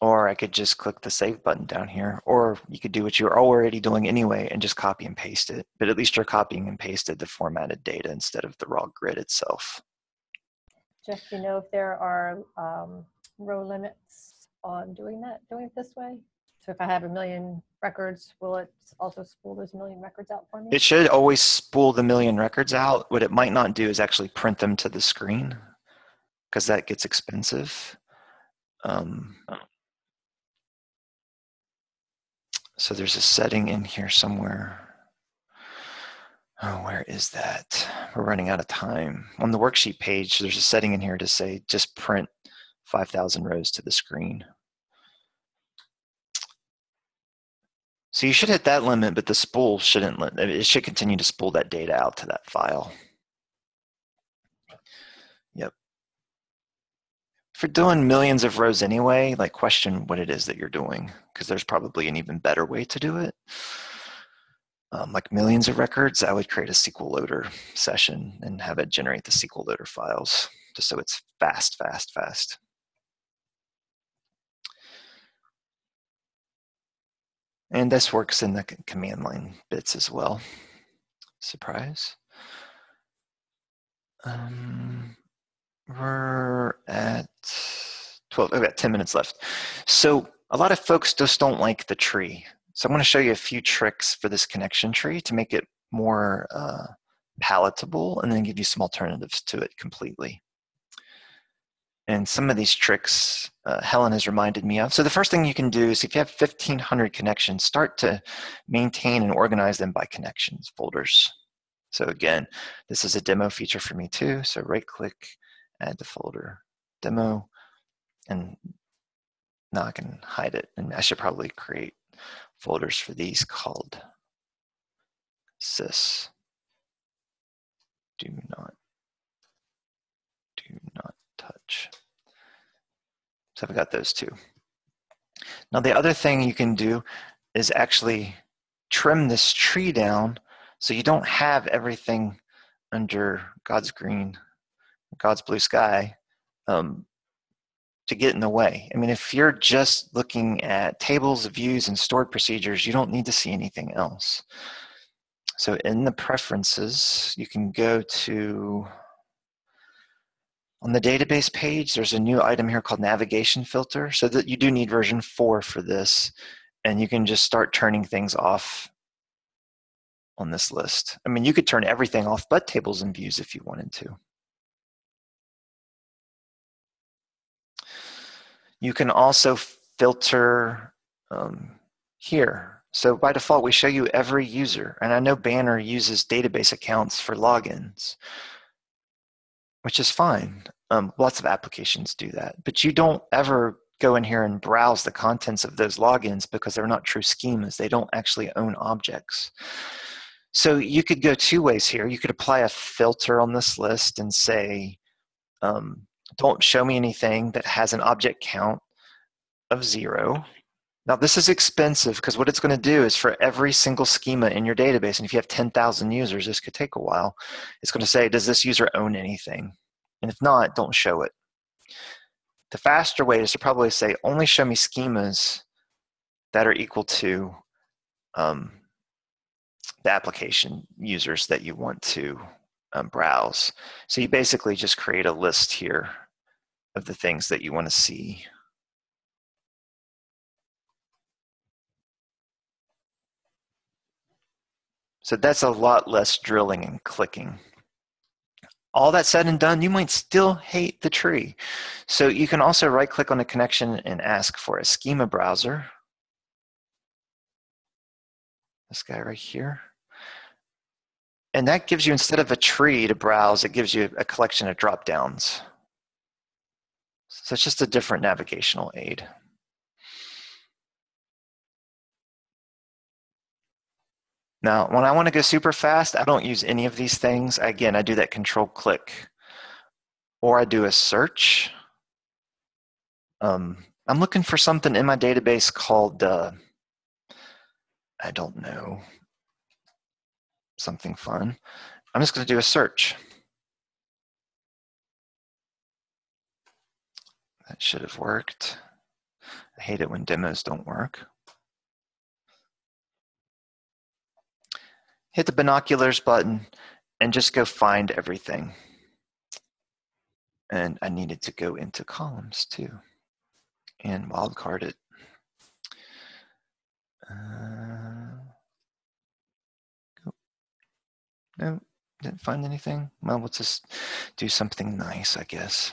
Or I could just click the save button down here, or you could do what you're already doing anyway and just copy and paste it. But at least you're copying and pasted the formatted data instead of the raw grid itself. Jeff, do you know if there are um, row limits on doing that, doing it this way? So if I have a million records, will it also spool those million records out for me? It should always spool the million records out. What it might not do is actually print them to the screen because that gets expensive. Um, so there's a setting in here somewhere. Oh, where is that? We're running out of time. On the worksheet page, there's a setting in here to say just print 5,000 rows to the screen. So you should hit that limit, but the spool shouldn't, let it should continue to spool that data out to that file. Yep. If you're doing millions of rows anyway, like question what it is that you're doing, because there's probably an even better way to do it. Um, like millions of records, I would create a SQL loader session and have it generate the SQL loader files, just so it's fast, fast, fast. And this works in the command line bits as well. Surprise. Um, we're at 12, I've got 10 minutes left. So a lot of folks just don't like the tree. So I'm going to show you a few tricks for this connection tree to make it more uh, palatable and then give you some alternatives to it completely and some of these tricks uh, Helen has reminded me of. So the first thing you can do is if you have 1500 connections, start to maintain and organize them by connections folders. So again, this is a demo feature for me too. So right click, add the folder, demo, and now I can hide it. And I should probably create folders for these called sys. Do not, do not touch. So I've got those two. Now the other thing you can do is actually trim this tree down so you don't have everything under God's green, God's blue sky um, to get in the way. I mean, if you're just looking at tables, views, and stored procedures, you don't need to see anything else. So in the preferences, you can go to on the database page, there's a new item here called navigation filter. So that you do need version four for this. And you can just start turning things off on this list. I mean, you could turn everything off but tables and views if you wanted to. You can also filter um, here. So by default, we show you every user. And I know Banner uses database accounts for logins which is fine. Um, lots of applications do that, but you don't ever go in here and browse the contents of those logins because they're not true schemas. They don't actually own objects. So you could go two ways here. You could apply a filter on this list and say, um, don't show me anything that has an object count of zero. Now this is expensive because what it's going to do is for every single schema in your database, and if you have 10,000 users, this could take a while, it's going to say, does this user own anything? And if not, don't show it. The faster way is to probably say, only show me schemas that are equal to um, the application users that you want to um, browse. So you basically just create a list here of the things that you want to see. So that's a lot less drilling and clicking. All that said and done, you might still hate the tree. So you can also right click on a connection and ask for a schema browser. This guy right here. And that gives you, instead of a tree to browse, it gives you a collection of drop downs. So it's just a different navigational aid. Now, when I want to go super fast, I don't use any of these things. Again, I do that control click. Or I do a search. Um, I'm looking for something in my database called, uh, I don't know, something fun. I'm just going to do a search. That should have worked. I hate it when demos don't work. Hit the binoculars button and just go find everything. And I needed to go into columns too and wildcard it. Uh, no, didn't find anything. Well, let's just do something nice, I guess.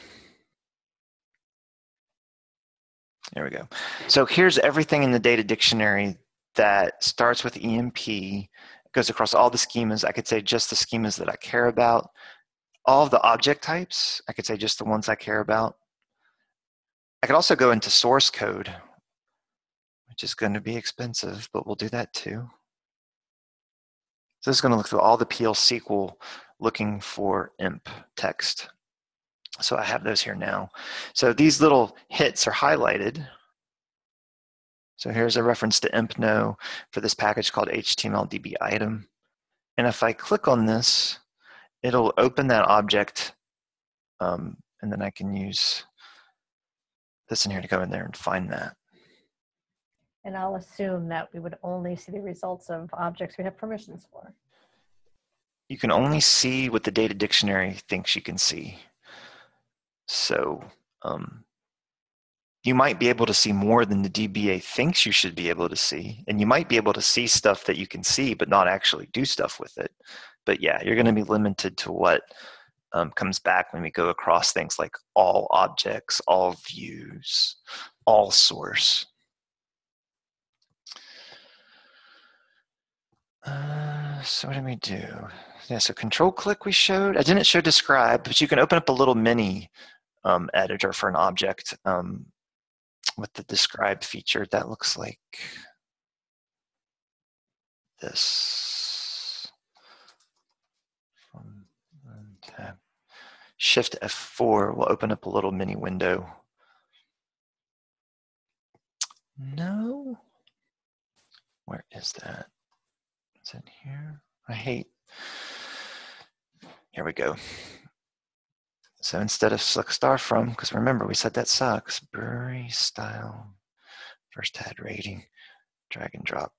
There we go. So here's everything in the data dictionary that starts with EMP goes across all the schemas. I could say just the schemas that I care about. All of the object types, I could say just the ones I care about. I could also go into source code, which is going to be expensive, but we'll do that too. So this is going to look through all the PL SQL looking for EMP text. So I have those here now. So these little hits are highlighted so here's a reference to empno for this package called HTML item. And if I click on this, it'll open that object um, and then I can use this in here to go in there and find that. And I'll assume that we would only see the results of objects we have permissions for. You can only see what the data dictionary thinks you can see. So um, you might be able to see more than the DBA thinks you should be able to see. And you might be able to see stuff that you can see, but not actually do stuff with it. But yeah, you're going to be limited to what um, comes back when we go across things like all objects, all views, all source. Uh, so what did we do? Yeah, so control click we showed. I didn't show describe, but you can open up a little mini um, editor for an object. Um, with the describe feature, that looks like this. Shift F4 will open up a little mini window. No. Where is that? Is it here? I hate. Here we go. So instead of select star from, because remember we said that sucks, brewery style, first ad rating, drag and drop.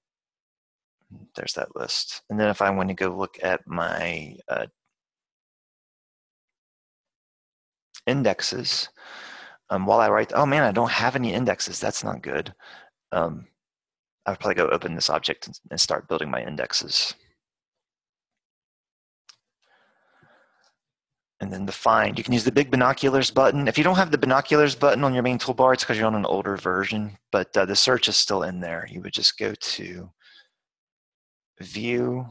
There's that list. And then if I want to go look at my uh, indexes, um, while I write, oh man, I don't have any indexes, that's not good. Um, I would probably go open this object and start building my indexes. And then the find. You can use the big binoculars button. If you don't have the binoculars button on your main toolbar, it's because you're on an older version, but uh, the search is still in there. You would just go to View,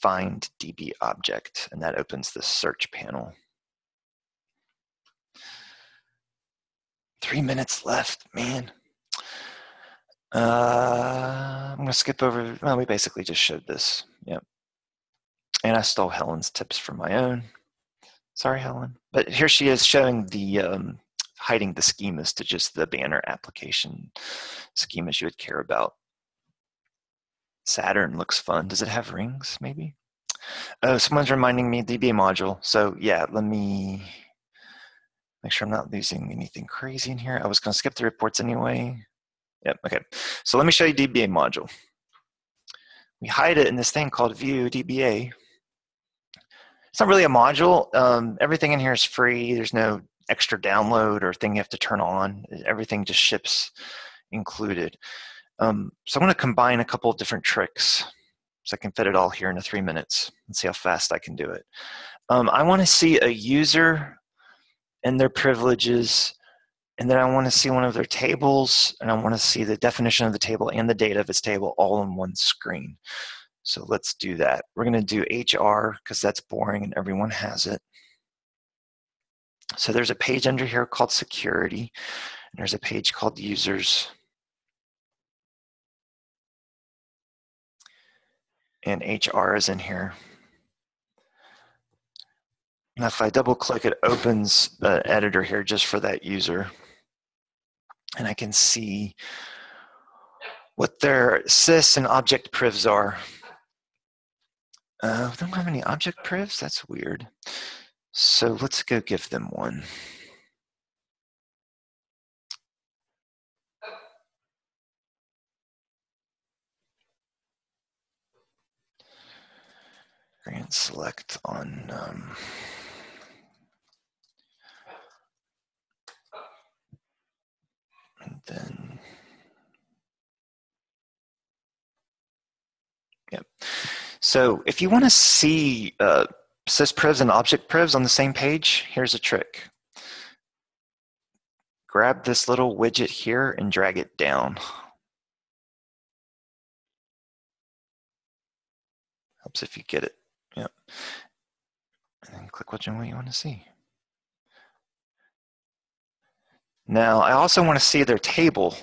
Find DB Object, and that opens the search panel. three minutes left, man. Uh, I'm gonna skip over, well, we basically just showed this, yep. And I stole Helen's tips from my own. Sorry, Helen. But here she is showing the, um, hiding the schemas to just the banner application schemas you would care about. Saturn looks fun. Does it have rings, maybe? Oh, someone's reminding me DBA module. So yeah, let me make sure I'm not losing anything crazy in here. I was gonna skip the reports anyway. Yep, okay. So let me show you DBA module. We hide it in this thing called view DBA. It's not really a module. Um, everything in here is free. There's no extra download or thing you have to turn on. Everything just ships included. Um, so I'm going to combine a couple of different tricks so I can fit it all here in three minutes and see how fast I can do it. Um, I want to see a user and their privileges, and then I want to see one of their tables, and I want to see the definition of the table and the data of its table all on one screen. So let's do that. We're going to do HR because that's boring and everyone has it. So there's a page under here called security, and there's a page called users. And HR is in here. Now, if I double click, it opens the editor here just for that user. And I can see what their sys and object privs are. Uh, don't have any object privs? That's weird. So let's go give them one. Grant select on um, and then yep. So if you want to see uh, sysprivs and object privs on the same page, here's a trick. Grab this little widget here and drag it down. Helps if you get it. Yep. And then click which one you want to see. Now, I also want to see their table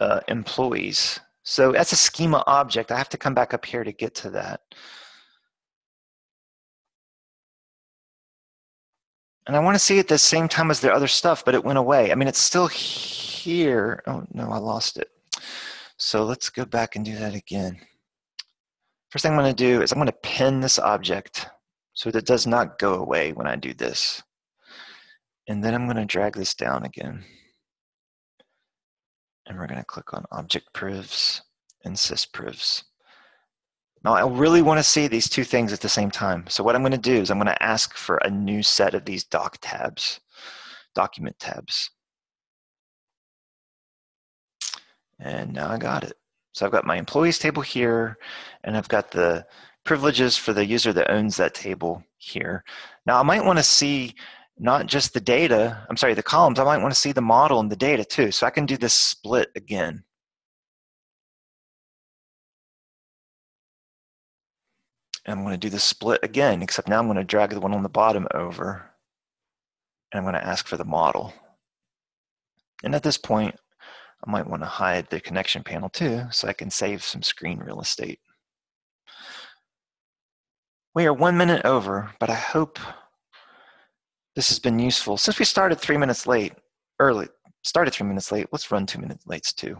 uh, employees. So that's a schema object. I have to come back up here to get to that. And I want to see it at the same time as the other stuff, but it went away. I mean, it's still here. Oh, no, I lost it. So let's go back and do that again. First thing I'm going to do is I'm going to pin this object so that it does not go away when I do this. And then I'm going to drag this down again. And we're going to click on Object Privs and SysPrivs. Now I really want to see these two things at the same time. So what I'm going to do is I'm going to ask for a new set of these doc tabs, document tabs. And now I got it. So I've got my employees table here, and I've got the privileges for the user that owns that table here. Now I might want to see not just the data, I'm sorry, the columns, I might want to see the model and the data too. So I can do this split again. And I'm going to do the split again, except now I'm going to drag the one on the bottom over. And I'm going to ask for the model. And at this point, I might want to hide the connection panel too, so I can save some screen real estate. We are one minute over, but I hope this has been useful. Since we started three minutes late, early, started three minutes late, let's run two minutes late too.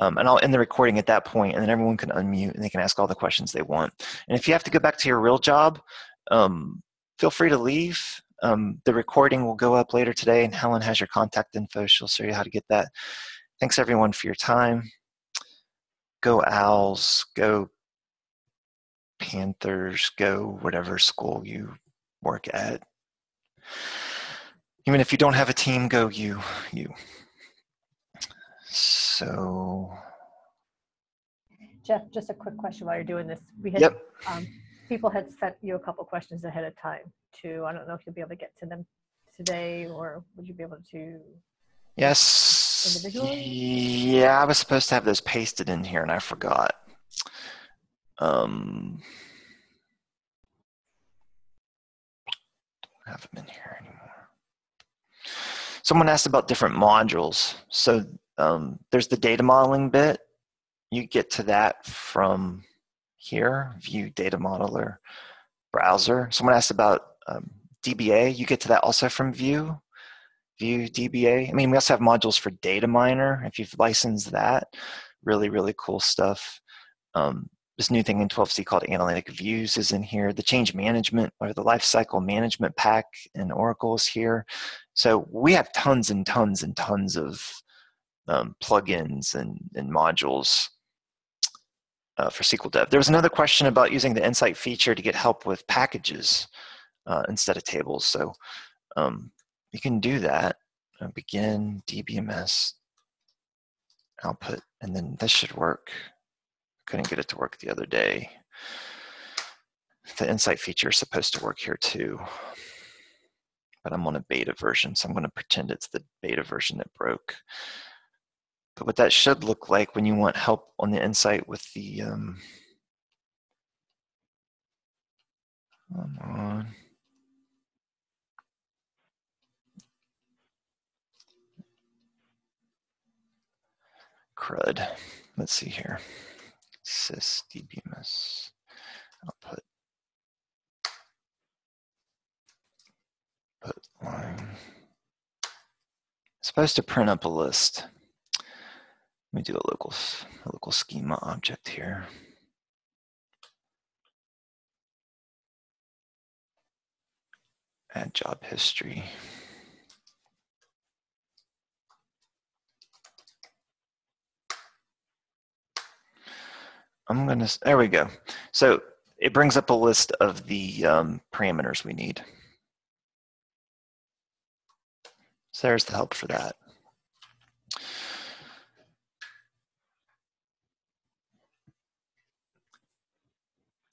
Um, and I'll end the recording at that point, and then everyone can unmute and they can ask all the questions they want. And if you have to go back to your real job, um, feel free to leave. Um, the recording will go up later today, and Helen has your contact info. She'll show you how to get that. Thanks everyone for your time. Go Owls, go Panthers, go whatever school you work at. Even if you don't have a team, go you, you. So. Jeff, just a quick question while you're doing this. We had yep. um, people had sent you a couple questions ahead of time too. I don't know if you'll be able to get to them today or would you be able to? Yes. Individually? Yeah, I was supposed to have those pasted in here and I forgot. Um, have them in here anymore. Someone asked about different modules. So um, there's the data modeling bit. You get to that from here, View Data Modeler browser. Someone asked about um, DBA. You get to that also from View, View DBA. I mean, we also have modules for Data Miner if you've licensed that. Really, really cool stuff. Um, this new thing in 12c called analytic views is in here. The change management or the lifecycle management pack in Oracle is here. So we have tons and tons and tons of um, plugins and, and modules uh, for SQL Dev. There was another question about using the Insight feature to get help with packages uh, instead of tables. So um, you can do that. Uh, begin DBMS output, and then this should work. Couldn't get it to work the other day. The Insight feature is supposed to work here too. But I'm on a beta version, so I'm going to pretend it's the beta version that broke. But what that should look like when you want help on the Insight with the um, Come on. CRUD. Let's see here sys dbms output put line. It's supposed to print up a list. Let me do a local, a local schema object here. Add job history. I'm gonna, there we go. So it brings up a list of the um, parameters we need. So there's the help for that.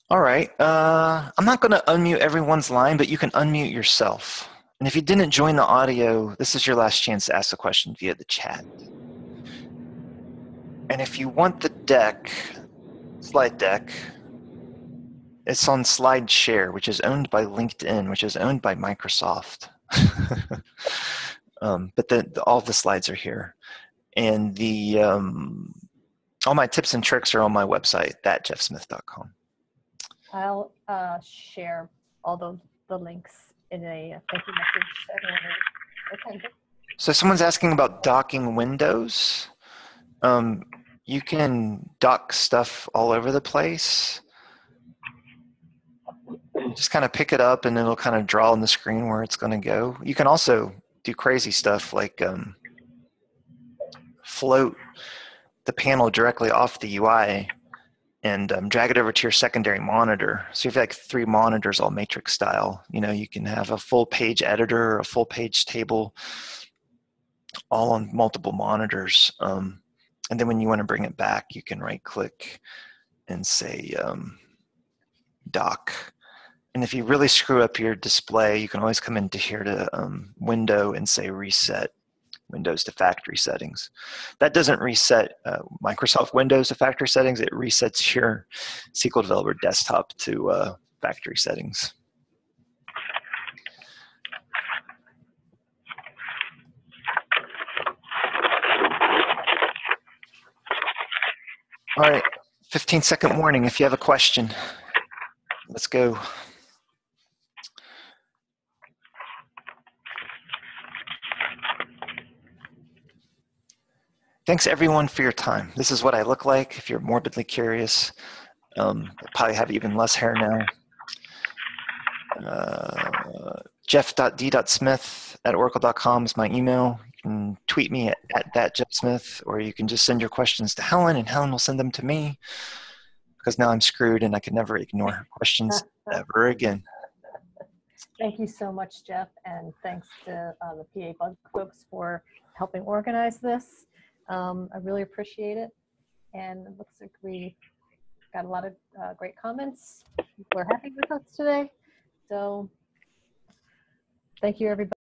All right, uh, I'm not gonna unmute everyone's line, but you can unmute yourself. And if you didn't join the audio, this is your last chance to ask a question via the chat. And if you want the deck, slide deck. It's on SlideShare, which is owned by LinkedIn, which is owned by Microsoft. um, but the, the, all the slides are here, and the um, all my tips and tricks are on my website, thatjeffsmith.com. I'll uh, share all the, the links in a thank you message. Okay. So someone's asking about docking windows. Um, you can dock stuff all over the place. Just kind of pick it up and it'll kind of draw on the screen where it's going to go. You can also do crazy stuff like um, float the panel directly off the UI and um, drag it over to your secondary monitor. So if you have like three monitors all matrix style, you know, you can have a full page editor, a full page table, all on multiple monitors. Um, and then when you want to bring it back, you can right click and say um, dock. And if you really screw up your display, you can always come into here to um, window and say reset Windows to factory settings. That doesn't reset uh, Microsoft Windows to factory settings. It resets your SQL Developer desktop to uh, factory settings. All right, 15 second warning if you have a question. Let's go. Thanks everyone for your time. This is what I look like if you're morbidly curious. Um, I probably have even less hair now. Uh, jeff.d.smith at oracle.com is my email can tweet me at, at that Jeff Smith, or you can just send your questions to Helen, and Helen will send them to me. Because now I'm screwed, and I can never ignore her questions ever again. Thank you so much, Jeff, and thanks to uh, the PABUG folks for helping organize this. Um, I really appreciate it, and it looks like we got a lot of uh, great comments. People are happy with us today, so thank you, everybody.